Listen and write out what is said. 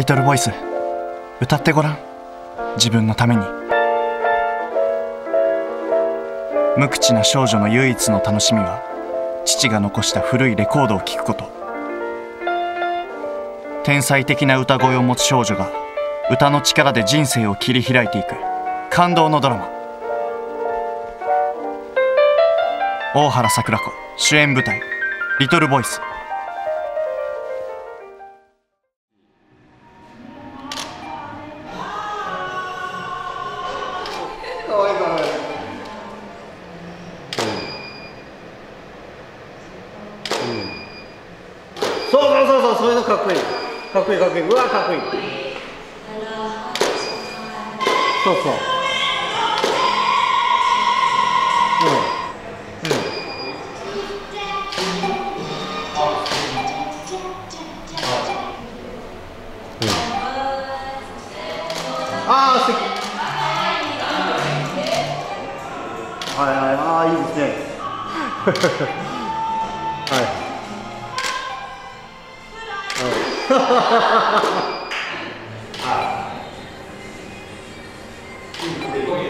リトルボイス歌ってごらん。自分のために。無口な少女の唯一の楽しみは父が残した古いレコードを聴くこと。天才的な歌声を持つ少女が歌の力で人生を切り開いていく。感動のドラマ。大原桜子主演舞台「リトルボイス」そうそうそうそうそうい。うのかっこいいかっこいい。かっこいいうわかっこいい。そうそう。うん。うん。ああ素敵。はいはいああいいですね。はい。はい。はい。